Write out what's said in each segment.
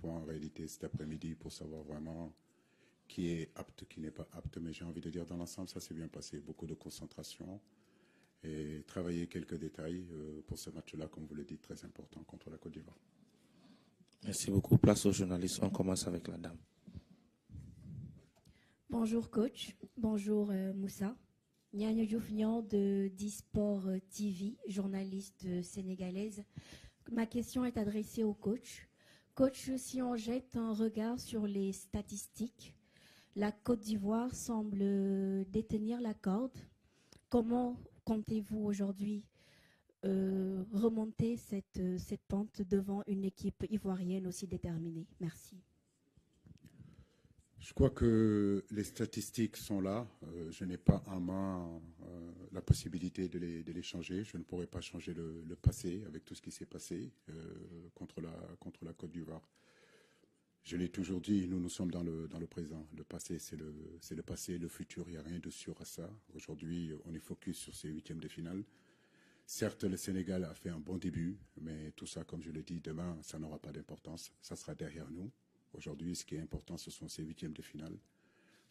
point en réalité cet après-midi pour savoir vraiment qui est apte, qui n'est pas apte. Mais j'ai envie de dire dans l'ensemble, ça s'est bien passé. Beaucoup de concentration et travailler quelques détails euh, pour ce match-là, comme vous le dites, très important contre la Côte d'Ivoire. Merci beaucoup. Place aux journalistes. On commence avec la dame. Bonjour coach. Bonjour euh, Moussa. Nyanya Dioufnian de Disport euh, TV, journaliste sénégalaise. Ma question est adressée au coach. Coach, si on jette un regard sur les statistiques, la Côte d'Ivoire semble détenir la corde. Comment comptez-vous aujourd'hui euh, remonter cette, cette pente devant une équipe ivoirienne aussi déterminée? Merci. Je crois que les statistiques sont là. Euh, je n'ai pas en main euh, la possibilité de les, changer. Je ne pourrais pas changer le, passé avec tout ce qui s'est passé contre, la, contre la Côte d'Ivoire. Je l'ai toujours dit, nous, nous sommes dans le, dans le présent. Le passé, c'est le, le passé. Le futur, il n'y a rien de sûr à ça. Aujourd'hui, on est focus sur ces huitièmes de finale. Certes, le Sénégal a fait un bon début, mais tout ça, comme je le dis, demain, ça n'aura pas d'importance. Ça sera derrière nous. Aujourd'hui, ce qui est important, ce sont ces huitièmes de finale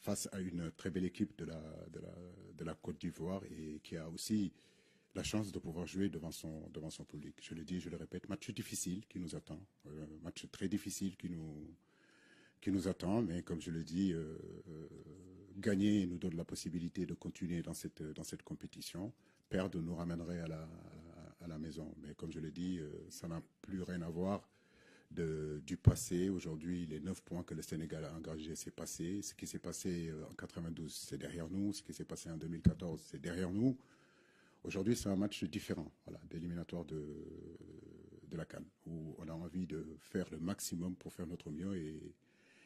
face à une très belle équipe de la, Côte d'Ivoire et qui a aussi la chance de pouvoir jouer devant son, public. Je le dis, je le répète, match difficile qui nous attend, euh, match très difficile qui nous, attend, mais comme je le dis, euh, euh, gagner nous donne la possibilité de continuer dans cette, compétition. Perdre nous ramènerait à la, maison. Mais comme je le dis, ça n'a plus rien à voir du passé. Aujourd'hui, les neuf points que le Sénégal a engagés, c'est passé. Ce qui s'est passé en 92, c'est derrière nous. Ce qui s'est passé en 2014, c'est derrière nous. Aujourd'hui, c'est un match différent, voilà, d'éliminatoire de, de la Cannes, où on a envie de faire le maximum pour faire notre mieux et,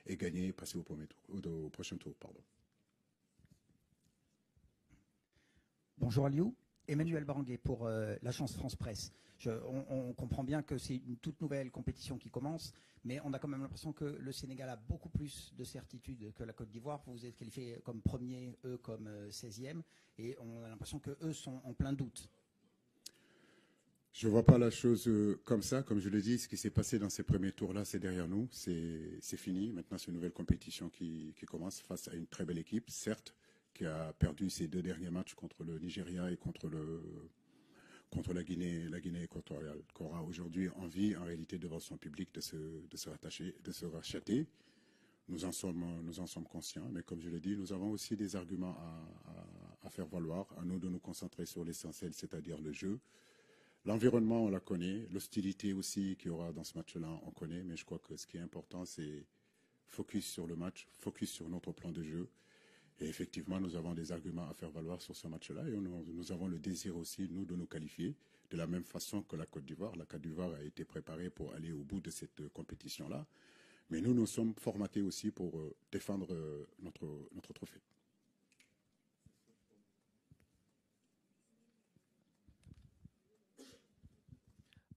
et gagner et passer au prochain tour. Pardon. Bonjour Aliou. Emmanuel Baranguet pour euh, l'agence France Presse. On, comprend bien que c'est une toute nouvelle compétition qui commence, mais on a quand même l'impression que le Sénégal a beaucoup plus de certitude que la Côte d'Ivoire. Vous êtes qualifié comme premier, eux comme euh, 16e, et on a l'impression que eux sont en plein doute. Je ne vois pas la chose euh, comme ça. Comme je le dis, ce qui s'est passé dans ces premiers tours-là, c'est derrière nous. C'est fini. Maintenant, c'est une nouvelle compétition qui commence face à une très belle équipe, certes, qui a perdu ses deux derniers matchs contre le Nigeria et contre le contre la Guinée, la Guinée équatoriale, qui aura aujourd'hui envie, en réalité, devant son public, de se, de se rattacher, de se racheter. Nous en sommes, nous en sommes conscients, mais comme je l'ai dit, nous avons aussi des arguments à, à, à faire valoir. À nous de nous concentrer sur l'essentiel, c'est-à-dire le jeu. L'environnement, on la connaît. L'hostilité aussi qu'il y aura dans ce match-là, on connaît. Mais je crois que ce qui est important, c'est focus sur le match, focus sur notre plan de jeu. Et effectivement, nous avons des arguments à faire valoir sur ce match-là. Et nous, avons le désir aussi, nous, de nous qualifier de la même façon que la Côte d'Ivoire. La Côte d'Ivoire a été préparée pour aller au bout de cette compétition-là. Mais nous, nous sommes formatés aussi pour euh, défendre euh, notre, notre trophée.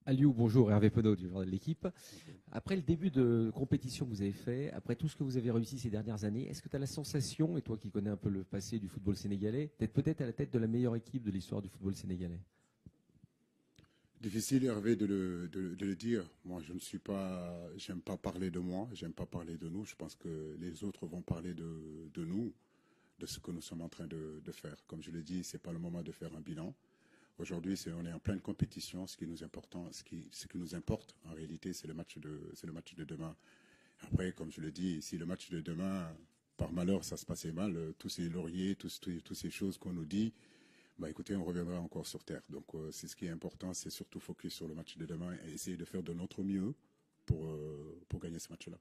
Aliou, bonjour, Hervé Penaud du journal de l'équipe. Après le début de compétition que vous avez fait, après tout ce que vous avez réussi ces dernières années, est-ce que tu as la sensation, et toi qui connais un peu le passé du football sénégalais, d'être peut-être à la tête de la meilleure équipe de l'histoire du football sénégalais? Difficile, Hervé, de le, de, de le, dire. Moi, je ne suis pas, j'aime pas parler de moi, j'aime pas parler de nous. Je pense que les autres vont parler de, de nous, de ce que nous sommes en train de, de faire. Comme je l'ai dit, c'est pas le moment de faire un bilan. Aujourd'hui, on est en pleine compétition. Ce qui nous important, ce qui, ce qui nous importe, en réalité, c'est le match de, c'est le match de demain. Après, comme je le dis, si le match de demain, par malheur, ça se passait mal, tous ces lauriers, tous, toutes ces choses qu'on nous dit, bah écoutez, on reviendra encore sur terre. Donc, euh, c'est ce qui est important, c'est surtout focus sur le match de demain et essayer de faire de notre mieux pour, euh, pour gagner ce match-là.